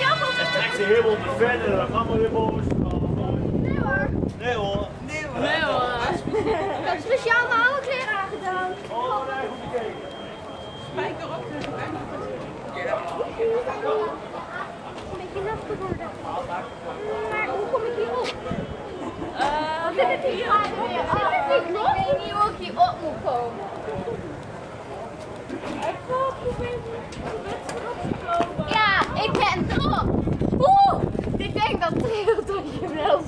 En trekt ze helemaal de verder dan gaan we weer boven. Nee hoor. Nee hoor. Nee hoor. Ik heb speciaal mijn oude kleren aangedaan. Oh, nee, goed gekeken. Spijker op de Een beetje nat geworden. Maar hoe kom ik hier op? Uh, Zit het hier ik weet niet hoe ik hier op moet komen. Ja, ik ben erop. Deus, eu tô quebrando.